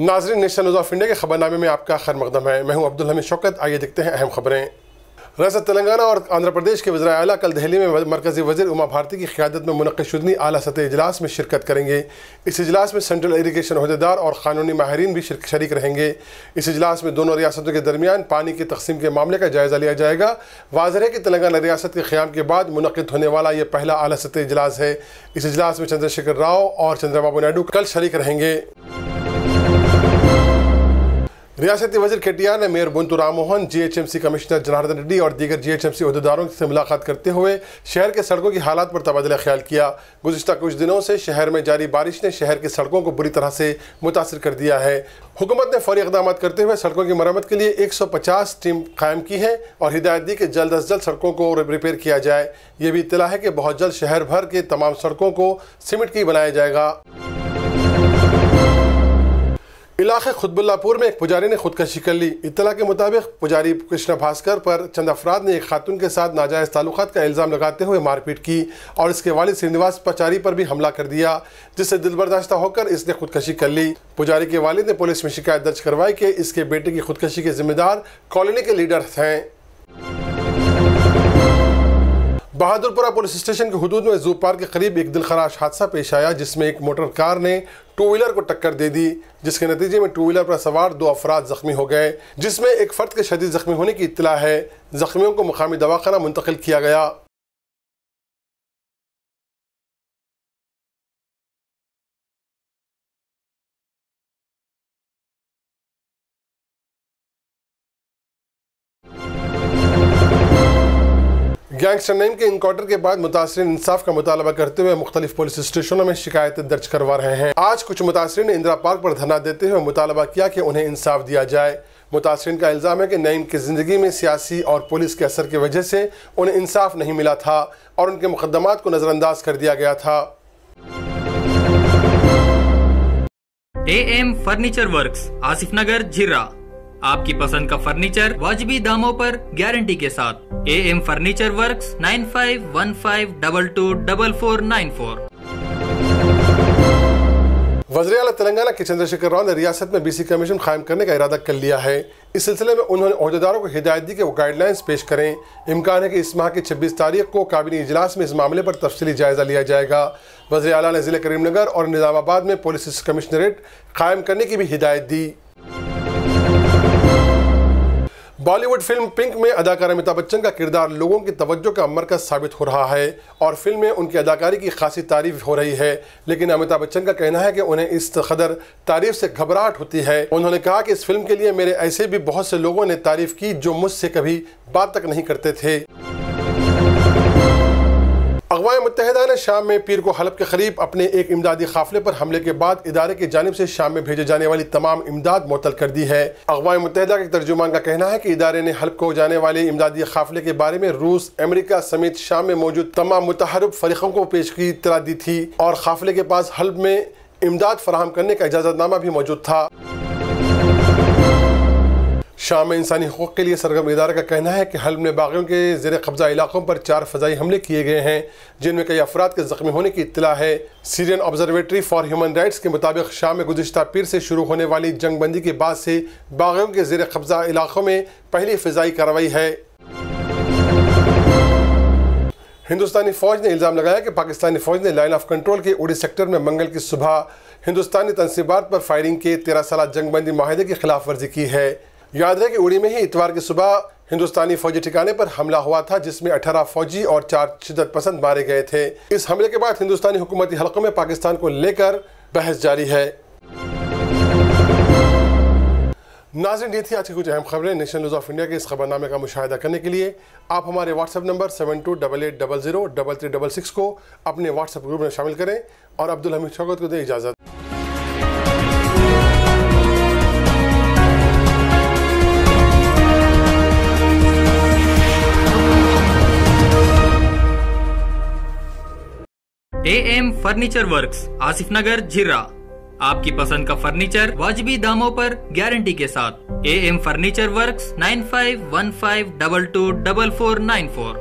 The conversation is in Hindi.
नाजरीन, नेशनल न्यूज़ ऑफ़ इंडिया के खबरनामे में आपका खैर मकदम है। मैं हूँ अब्दुल हमीद शौकत। आइए देखते हैं अहम खबरें। रियासत तेलंगाना और आंध्र प्रदेश के वजरा अला कल दिल्ली में मरकजी वज़ीर उमा भारती की क्यादत में मुनद आला सतह इजलास में शिरकत करेंगे। इस इजलास में सेंट्रल इरीगेशन अहदेदार और कानूनी माहरीन भी शरीक रहेंगे। इस इजलास में दोनों रियासतों के दरमियान पानी की तकसीम के मामले का जायजा लिया जाएगा। वाजह है कि तेलंगाना रियासत के क्याम के बाद मुनद होने वाला यह पहला अली सतह इजलास है। इस इजलास में चंद्रशेखर राव और चंद्रबाबू नायडू कल शरीक रहेंगे। रियासती वज़ीर के टी आर ने mayor Bonthu Rammohan GHMC commissioner Janardhan Reddy और दीगर जीएचएमसी अहदेदारों से मुलाकात करते हुए शहर के सड़कों की हालात पर तबादला ख्याल किया। गुजशत कुछ दिनों से शहर में जारी बारिश ने शहर की सड़कों को बुरी तरह से मुतासर कर दिया है। हुकूमत ने फौरी इकदाम करते हुए सड़कों की मरम्मत के लिए एक सौ पचास टीम कायम की है और हिदायत दी कि जल्द अज जल्द सड़कों को रिपेयर किया जाए। ये भी इतला है कि बहुत जल्द शहर भर के तमाम सड़कों को सीमेंट की बनाया जाएगा। इलाके खुदबुल्लापुर में एक पुजारी ने खुदकशी कर ली। इतला के मुताबिक पुजारी कृष्णा भास्कर पर चंद अफराद ने एक खातून के साथ नाजायज़ ताल्लुकात का इल्ज़ाम लगाते हुए मारपीट की और इसके वालिद श्रीनिवास पचारी पर भी हमला कर दिया, जिससे दिल बर्दाश्त होकर इसने खुदकशी कर ली। पुजारी के वालिद ने पुलिस में शिकायत दर्ज करवाई कि इसके बेटे की खुदकशी के जिम्मेदार कॉलोनी के लीडर हैं। बहादुरपुरा पुलिस स्टेशन के हदूद में जू पार्क के करीब एक दिलखराश हादसा पेश आया, जिसमें एक मोटर कार ने टू व्हीलर को टक्कर दे दी, जिसके नतीजे में टू व्हीलर पर सवार दो अफराद जख्मी हो गए, जिसमें एक फर्द के शदीद जख्मी होने की इतला है। जख्मियों को मुकामी दवाखाना मुंतकिल किया गया। गैंगस्टर नेम के इनकाउंटर के बाद मुतासरी इंसाफ का मुतालबा करते हुए मुख्तलिफ़ पुलिस स्टेशनों में शिकायतें दर्ज करवा रहे हैं। आज कुछ मुतासरी ने इंदिरा पार्क पर धरना देते हुए मुतालबा किया कि उन्हें इंसाफ दिया जाए। मुतासरी का इल्ज़ाम है कि नईम की ज़िंदगी में सियासी और पुलिस के असर की वजह से उन्हें इंसाफ नहीं मिला था और उनके मुकदमात को नज़रअंदाज कर दिया गया था। A M furniture works Asif Nagar, Jhirra. आपकी पसंद का फर्नीचर वाजबी दामों पर गारंटी के साथ। A M furniture work nine five one five double two double four nine four वजर Telangana के चंद्रशेखर राव ने रियासत में बीसी कमीशन कायम करने का इरादा कर लिया है। इस सिलसिले में उन्होंने अहदेदारों को हिदायत दी कि वो गाइडलाइंस पेश करें। इम्कान है कि इस माह की छब्बीस तारीख को काबिनी इजलास में इस मामले पर तफसली जायजा लिया जाएगा। वजर अला ने ज़िले करीमनगर और निज़ामाबाद में पुलिस कमिश्नरेट कायम करने की भी हिदायत दी। बॉलीवुड फ़िल्म पिंक में अदाकार अमिताभ बच्चन का किरदार लोगों की तवज्जो का मरकज साबित हो रहा है और फ़िल्म में उनकी अदाकारी की खासी तारीफ़ हो रही है। लेकिन अमिताभ बच्चन का कहना है कि उन्हें इस कदर तारीफ़ से घबराहट होती है। उन्होंने कहा कि इस फ़िल्म के लिए मेरे ऐसे भी बहुत से लोगों ने तारीफ़ की जो मुझसे कभी बात तक नहीं करते थे। अगवा मुतहदा ने शाम में पीर को हलब के करीब अपने एक इमदादी काफिले पर हमले के बाद इदारे की जानब से शाम में भेजे जाने वाली तमाम इमदाद मुतल कर दी है। अगवा मुतहदा के तर्जुमान का कहना है कि इदारे ने हलब को जाने वाले इमदादी काफिले के बारे में रूस, अमेरिका समेत शाम में मौजूद तमाम मुतहरब फरीकों को पेश की इतला दी थी और काफिले के पास हल्ब में इमदाद फराहम करने का इजाज़तनामा भी मौजूद था। शाम में इंसानी हकूक़ के लिए सरगम इदारा का कहना है कि हल्ब में बागियों के जेर कब्जा इलाकों पर चार फ़जाई हमले किए गए हैं, जिनमें कई अफराद के ज़ख्मी होने की इतला है। Syrian observatory for human rights के मुताबिक शाम में गुजशत पीर से शुरू होने वाली जंगबंदी के बाद से बागियों के जेर कब्जा इलाकों में पहली फ़जाई कार्रवाई है। हिंदुस्तानी फ़ौज ने इल्ज़ाम लगाया कि पाकिस्तानी फ़ौज ने लाइन ऑफ़ कंट्रोल के उड़ी सेक्टर में मंगल की सुबह हिंदुस्तानी तनसीबात पर फायरिंग के तेरह साल जंगबंदी माहे की खिलाफ वर्जी की है। याद है कि उड़ी में ही इतवार की सुबह हिंदुस्तानी फौजी ठिकाने पर हमला हुआ था, जिसमें 18 फौजी और चार शिदत पसंद मारे गए थे। इस हमले के बाद हिंदुस्तानी हुकूमती हलकों में पाकिस्तान को लेकर बहस जारी है। नाजिन ये थी आज की कुछ अहम खबरें। नेशनल न्यूज़ ऑफ़ इंडिया के इस खबरनामे का मुशाह करने के लिए आप हमारे WhatsApp number seven two double eight double zero double three double six को अपने व्हाट्सएप ग्रुप में शामिल करें और अब्दुल हमीद शौकत को दें इजाज़त। A M furniture works Asif Nagar Jhirra आपकी पसंद का फर्नीचर वाजबी दामों पर गारंटी के साथ A M furniture work nine five one five double two double four nine four